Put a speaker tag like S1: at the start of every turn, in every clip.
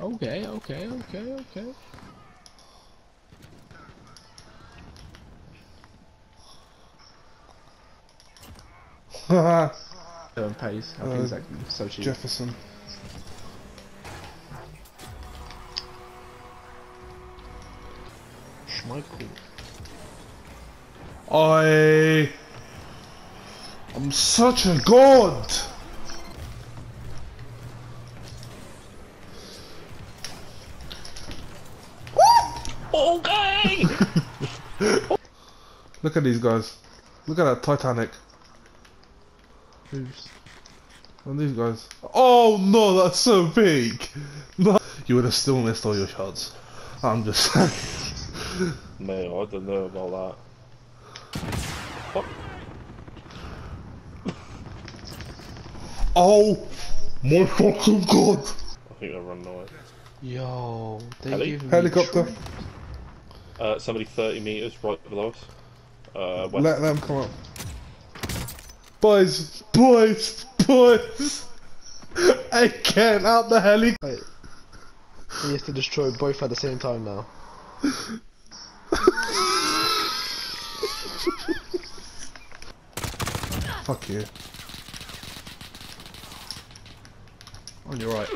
S1: Okay, okay, okay, okay.
S2: Haha,
S1: Seven pace. I
S2: Uh,
S1: think it's like so cheap.
S2: Jefferson.
S1: Schmeichel.
S2: I. I'm such a god.
S1: Okay!
S2: Look at these guys. Look at that Titanic.
S1: Who's?
S2: And these guys. Oh no, that's so big. No. You would have still missed all your shots. I'm just saying.
S3: Mate, I don't know about that.
S2: Oh, oh my fucking god.
S3: I think they're running away.
S1: Yo, they
S3: Heli?
S1: give me
S2: Helicopter.
S1: tr-
S3: Uh, somebody 30 metres right below us. Uh.
S2: Let them come up. Boys, boys, boys. Again, out the heli.
S1: Wait. He has to destroy both at the same time now.
S2: Fuck you. On your right.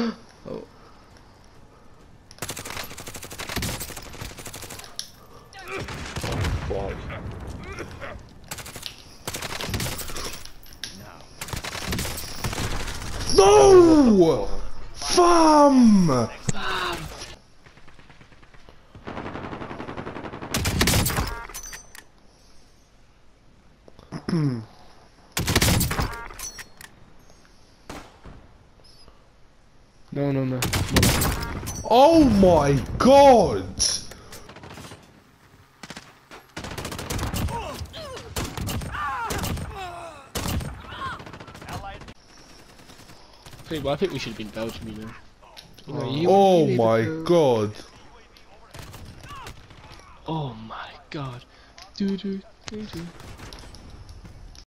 S1: Oh.
S2: No! Fam! Hmm.
S1: No, no, no.
S2: Oh my god!
S4: Allied
S1: well, I think we should have been Belgium, you know. Oh. You know, you-
S2: Oh
S1: you
S2: my
S1: needed to-
S2: god.
S1: Oh my god. Do do do do.